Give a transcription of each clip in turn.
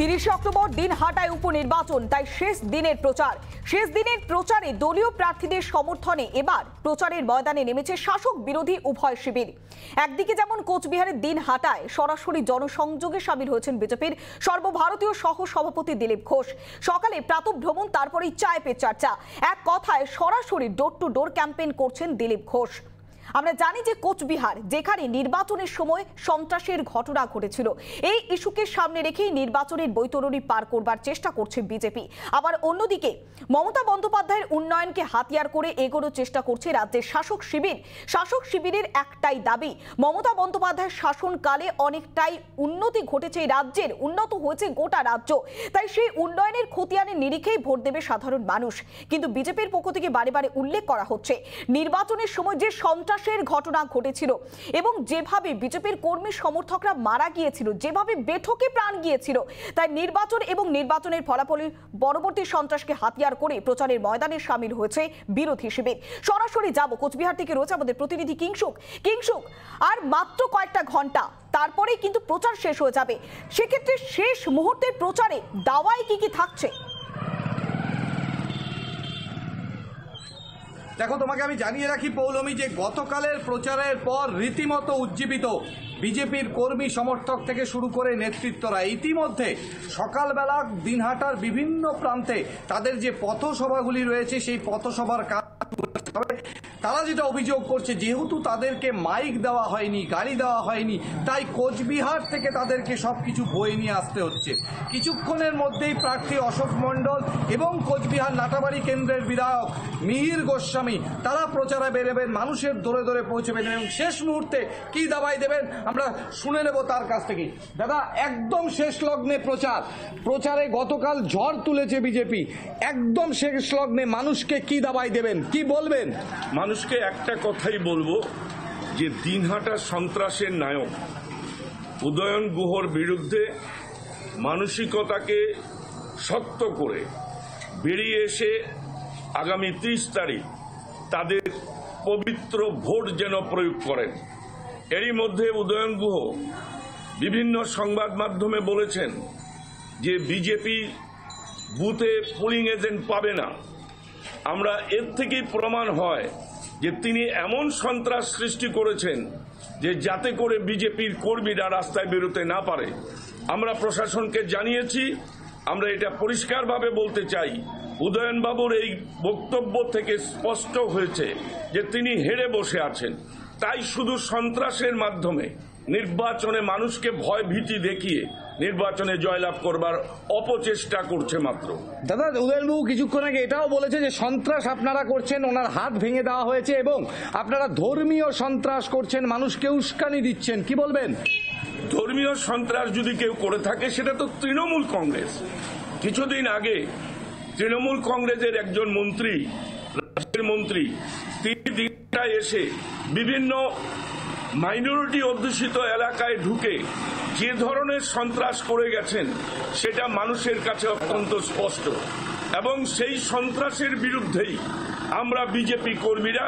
তিরিশে অক্টোবর দিন হাটায় উপনির্বাচন, তাই শেষ দিনের প্রচার। শেষ দিনের প্রচারে দলীয় প্রার্থীদের সমর্থনে এবার প্রচারের ময়দানে নেমেছে শাসক বিরোধী উভয় শিবির। একদিকে যেমন কোচবিহারের দিন হাটায়, সরাসরি জনসংযোগে সামিল হয়েছেন বিজেপির সর্বভারতীয় সহ সভাপতি দিলীপ ঘোষ। সকালে প্রাতঃভ্রমণ, তারপরেই চায় পে চর্চা। এক কথায় সরাসরি ডোর টু ডোর ক্যাম্পেইন করছেন দিলীপ ঘোষ। আমরা জানি যে কোচবিহার, যেখানে নির্বাচনের সময় সন্ত্রাসের ঘটনা ঘটেছিল। এই ইস্যুকে সামনে রেখেই নির্বাচনের বৈতরণী পার করবার চেষ্টা করছে বিজেপি। আবার অন্যদিকে, মমতা বন্দ্যোপাধ্যায়ের উন্নয়নকে হাতিয়ার করে এগোনোর চেষ্টা করছে রাজ্যের শাসক শিবির। শাসক শিবিরের একটাই দাবি, মমতা বন্দ্যোপাধ্যায়ের শাসনকালে অনেকটাই উন্নতি ঘটেছে রাজ্যের, উন্নত হয়েছে গোটা রাজ্য। তাই সেই উন্নয়নের খতিয়ানের নিরিখেই ভোট দেবে সাধারণ মানুষ। কিন্তু বিজেপির পক্ষ থেকে বারে বারে উল্লেখ করা হচ্ছে, নির্বাচনের সময় যে সন্ত্রাসের ঘটনা ঘটেছিল এবং যেভাবে বিজেপির কর্মী সমর্থকরা মারা গিয়েছিল, যেভাবে বেঠকে প্রাণ গিয়েছিল, তাই নির্বাচন এবং নির্বাচনের ফলাফলের পরবর্তী সন্ত্রাসকে হাতিয়ার করে প্রচারের ময়দানে সামিল হয়েছে বিরোধী শিবির। সরাসরি যাব, কোচবিহার থেকে রয়েছে আমাদের প্রতিনিধি কিংসুক কিংসুক আর মাত্র কয়েকটা ঘণ্টা, তারপরেই কিন্তু প্রচার শেষ হয়ে যাবে। সেক্ষেত্রে শেষ মুহূর্তের প্রচারে দাওয়াই কি কি থাকছে? দেখো, তোমাকে আমি জানিয়ে রাখি, পৌলমি, যে গতকালের প্রচারের পর রীতিমতো উজ্জীবিত বিজেপির কর্মী সমর্থক থেকে শুরু করে নেতৃত্বরা ইতিমধ্যে সকালবেলা দিনহাটার বিভিন্ন প্রান্তে তাদের যে পথসভাগুলি রয়েছে, সেই পথসভার কাজ তারা যেটা অভিযোগ করছে, যেহেতু তাদেরকে মাইক দেওয়া হয়নি, গাড়ি দেওয়া হয়নি, তাই কোচবিহার থেকে তাদেরকে সব কিছু বয়ে নিয়ে আসতে হচ্ছে। কিছুক্ষণের মধ্যেই প্রার্থী অশোক মণ্ডল এবং কোচবিহার নাটাবাড়ি কেন্দ্রের বিধায়ক মিহির গোস্বামী, তারা প্রচারে বেরোবেন, মানুষের দৌড়ে দৌড়ে পৌঁছবেন এবং শেষ মুহূর্তে কি দাবাই দেবেন আমরা শুনে নেব তার কাছ থেকে। দাদা, একদম শেষ লগ্নে প্রচার। প্রচারে গতকাল ঝড় তুলেছে বিজেপি। একদম শেষ লগ্নে মানুষকে কি দাবাই দেবেন? কি বলবেন? মানুষকে একটা কথাই বলব, যে দিনহাটা সন্ত্রাসের নায়ক, উদয়ন গুহর বিরুদ্ধে মানসিকতাকে শক্ত করে বেরিয়ে এসে আগামী ত্রিশ তারিখ তাদের পবিত্র ভোট যেন প্রয়োগ করেন। এরই মধ্যে উদয়ন গুহ বিভিন্ন সংবাদ মাধ্যমে বলেছেন যে বিজেপি বুথে পোলিং এজেন্ট পাবে না। আমরা এর থেকেই প্রমাণ হয় যে তিনি এমন সন্ত্রাস সৃষ্টি করেছেন যে যাতে করে বিজেপির কর্মীরা রাস্তায় বেরোতে না পারে। আমরা প্রশাসনকে জানিয়েছি, আমরা এটা পরিষ্কারভাবে বলতে চাই। উদয়নবাবুর এই বক্তব্য থেকে স্পষ্ট হয়েছে যে তিনি হেরে বসে আছেন। তাই শুধু সন্ত্রাসের মাধ্যমে নির্বাচনে মানুষকে ভয় ভীতি দেখিয়ে নির্বাচনে জয়লাভ করবার অপচেষ্টা করছে মাত্র। দাদা উদয়নবাবু কিছুক্ষণ আগে এটাও বলেছে যে সন্ত্রাস আপনারা করছেন ওনার হাত ভেঙে দেওয়া হয়েছে এবং আপনারা ধর্মীয় সন্ত্রাস করছেন মানুষকে উস্কানি দিচ্ছেন। কি বলবেন? ধর্মীয় সন্ত্রাস যদি কেউ করে থাকে সেটা তো তৃণমূল কংগ্রেস। কিছুদিন আগে তৃণমূল কংগ্রেসের একজন মন্ত্রী মন্ত্রী তিনি দিনটায় এসে বিভিন্ন মাইনরিটি অধ্যুষিত এলাকায় ঢুকে যে ধরনের সন্ত্রাস করে গেছেন, সেটা মানুষের কাছে অত্যন্ত স্পষ্ট। এবং সেই সন্ত্রাসের বিরুদ্ধেই আমরা বিজেপি কর্মীরা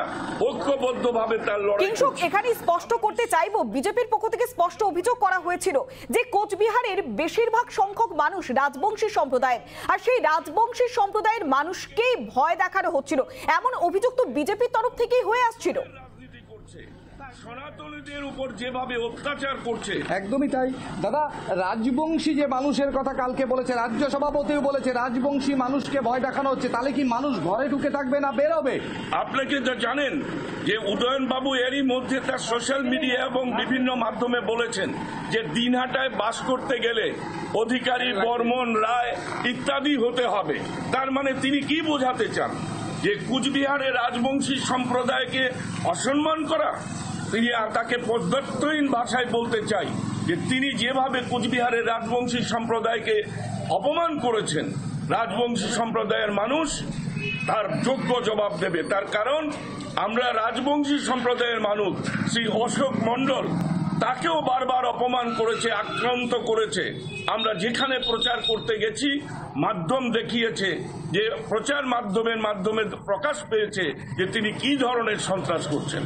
ঐক্যবদ্ধভাবে তার লড়াই করছি। এখানে স্পষ্ট করতে চাইব বিজেপির পক্ষ থেকে স্পষ্ট অভিযোগ করা হয়েছিল যে কোচবিহারের বেশিরভাগ সংখ্যক মানুষ রাজবংশী সম্প্রদায়ের। আর সেই রাজবংশী সম্প্রদায়ের মানুষকেই ভয় দেখানো হচ্ছিল। এমন অভিযোগ তো বিজেপির তরফ থেকেই হয়ে আসছিল। রাজনীতি করছে। সনাতনীদের উপর যেভাবে অত্যাচার করছে। একদমই তাই। দাদা রাজবংশী যে মানুষের কথা কালকে বলেছে রাজ্য সভাপতিও বলেছে রাজবংশী মানুষকে ভয় দেখানো হচ্ছে তাহলে কি মানুষ ঘরে ঢুকে থাকবে না বেরোবে? আপনাকে তো জানেন যে উদয়ন বাবু এরই মধ্যে তার সোশ্যাল মিডিয়া এবং বিভিন্ন মাধ্যমে বলেছেন যে দিনহাটায় বাস করতে গেলে অধিকারী বর্মন রায় ইত্যাদি হতে হবে। তার মানে তিনি কি বোঝাতে চান? যে কুচবিহারের রাজবংশী সম্প্রদায়কে অসম্মান করা? তিনি তাকে পদ্ধতহীন ভাষায় বলতে চাই, যে তিনি যেভাবে কুচবিহারের রাজবংশী সম্প্রদায়কে অপমান করেছেন, রাজবংশী সম্প্রদায়ের মানুষ তার যোগ্য জবাব দেবে। তার কারণ, আমরা রাজবংশী সম্প্রদায়ের মানুষ, শ্রী অশোক মণ্ডল তাকেও বারবার অপমান করেছে, আক্রান্ত করেছে। আমরা যেখানে প্রচার করতে গেছি, মাধ্যম দেখিয়েছে যে, প্রচার মাধ্যমের মাধ্যমে প্রকাশ পেয়েছে যে তিনি কি ধরনের সন্ত্রাস করছেন।